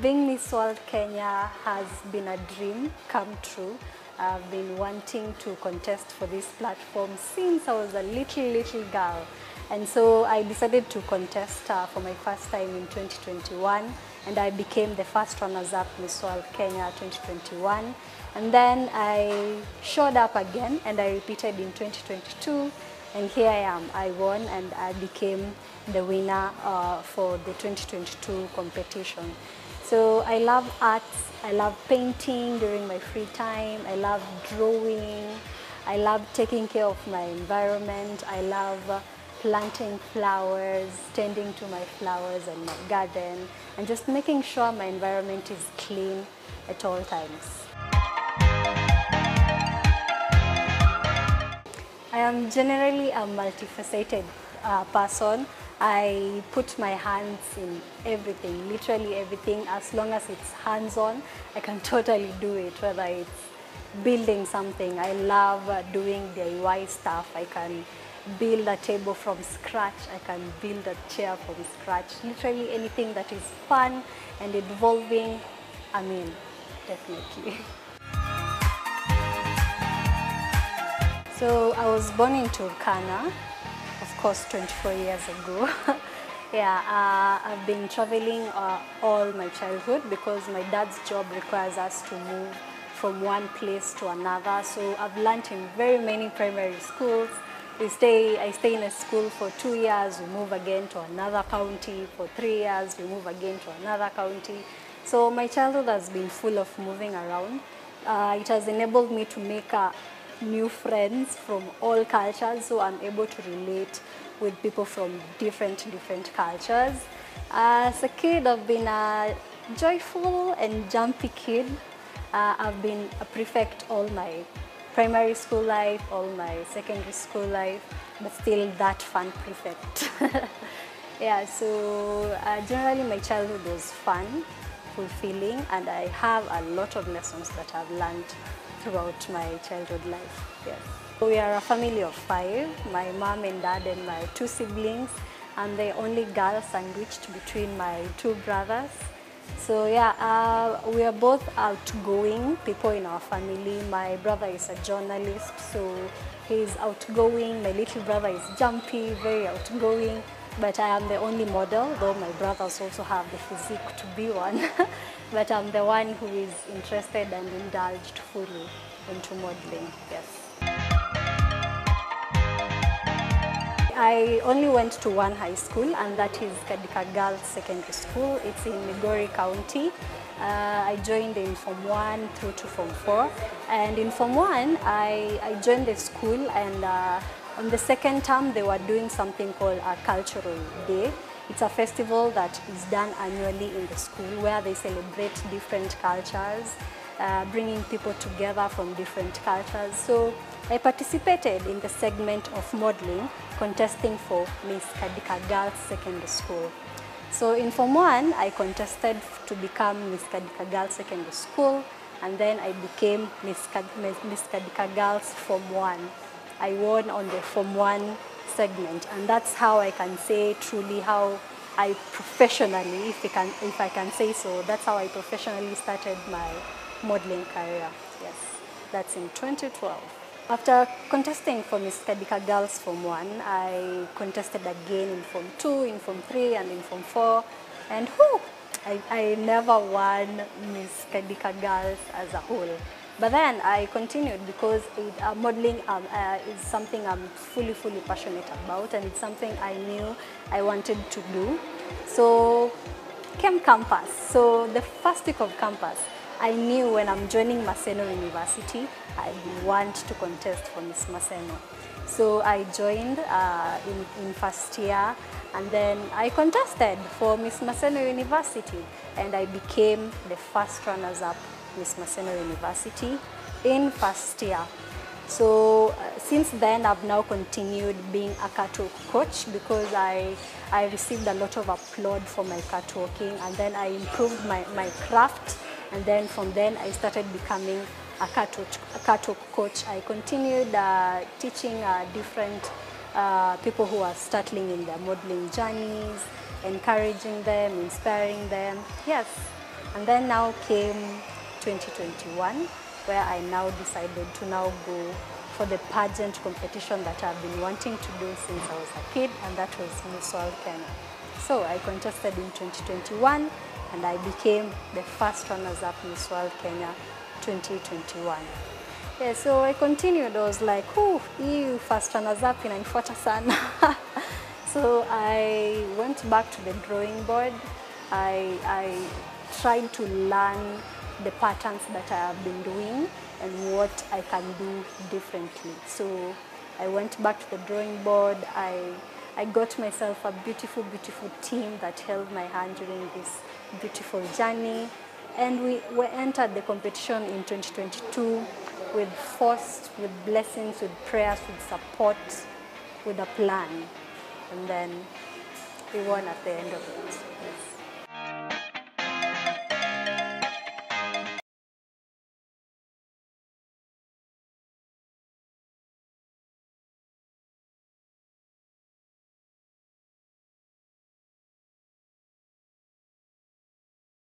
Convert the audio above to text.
being Miss World Kenya has been a dream come true. I've been wanting to contest for this platform since I was a little, little girl. And so I decided to contest uh, for my first time in 2021 and I became the first runners-up Miss World Kenya 2021. And then I showed up again and I repeated in 2022 and here I am. I won and I became the winner uh, for the 2022 competition. So I love arts, I love painting during my free time, I love drawing, I love taking care of my environment, I love uh, planting flowers, tending to my flowers and my garden, and just making sure my environment is clean at all times. I am generally a multifaceted uh, person. I put my hands in everything, literally everything. As long as it's hands-on, I can totally do it, whether it's building something. I love uh, doing DIY stuff. I can build a table from scratch. I can build a chair from scratch. Literally anything that is fun and involving, I mean, definitely. So I was born in Turkana, course 24 years ago. yeah, uh, I've been traveling uh, all my childhood because my dad's job requires us to move from one place to another. So I've learned in very many primary schools. We stay, I stay in a school for two years, we move again to another county. For three years, we move again to another county. So my childhood has been full of moving around. Uh, it has enabled me to make a new friends from all cultures, so I'm able to relate with people from different, different cultures. As a kid, I've been a joyful and jumpy kid. Uh, I've been a prefect all my primary school life, all my secondary school life, but still that fun prefect. yeah, so uh, generally my childhood was fun, fulfilling, and I have a lot of lessons that I've learned throughout my childhood life. Yes. We are a family of five, my mom and dad and my two siblings. I'm the only girl sandwiched between my two brothers. So yeah, uh, we are both outgoing people in our family. My brother is a journalist, so he's outgoing. My little brother is jumpy, very outgoing. But I am the only model, though my brothers also have the physique to be one. but I'm the one who is interested and indulged fully into modeling, yes. I only went to one high school and that is Kadika Girls Secondary School. It's in Migori County. Uh, I joined in Form 1 through to Form 4 and in Form 1 I, I joined the school and uh, on the second term they were doing something called a cultural day. It's a festival that is done annually in the school where they celebrate different cultures, uh, bringing people together from different cultures. So I participated in the segment of modeling, contesting for Miss Kadika Girls Secondary School. So in Form 1, I contested to become Miss Kadika Girls Secondary School, and then I became Miss, Kad Miss Kadika Girls Form 1. I won on the Form 1 segment, and that's how I can say truly how I professionally, if I can, if I can say so, that's how I professionally started my modeling career. Yes, that's in 2012. After contesting for Miss Kadika Girls Form 1, I contested again in Form 2, in Form 3, and in Form 4. And whew, I, I never won Miss Kadika Girls as a whole. But then I continued because it, uh, modeling um, uh, is something I'm fully, fully passionate about and it's something I knew I wanted to do. So came campus. So the first week of campus, I knew when I'm joining Maseno University, I want to contest for Miss Maseno. So I joined uh, in, in first year and then I contested for Miss Maseno University and I became the first runners-up Miss Maseno University in first year. So uh, since then, I've now continued being a catwalk coach because I, I received a lot of applaud for my catwalking and then I improved my, my craft and then from then I started becoming a catwalk, a catwalk coach. I continued uh, teaching uh, different uh, people who are starting in their modeling journeys, encouraging them, inspiring them. Yes, And then now came 2021, where I now decided to now go for the pageant competition that I've been wanting to do since I was a kid, and that was Miss World Kenya. So I contested in 2021, and I became the first runners-up Miss World Kenya 2021. Yeah, so I continued. I was like, oh, hii first runners-up in inanifuata sana. so I went back to the drawing board. I, I tried to learn the patterns that I have been doing and what I can do differently. So I went back to the drawing board. I, I got myself a beautiful, beautiful team that held my hand during this beautiful journey. And we, we entered the competition in 2022 with force, with blessings, with prayers, with support, with a plan. And then we won at the end of it.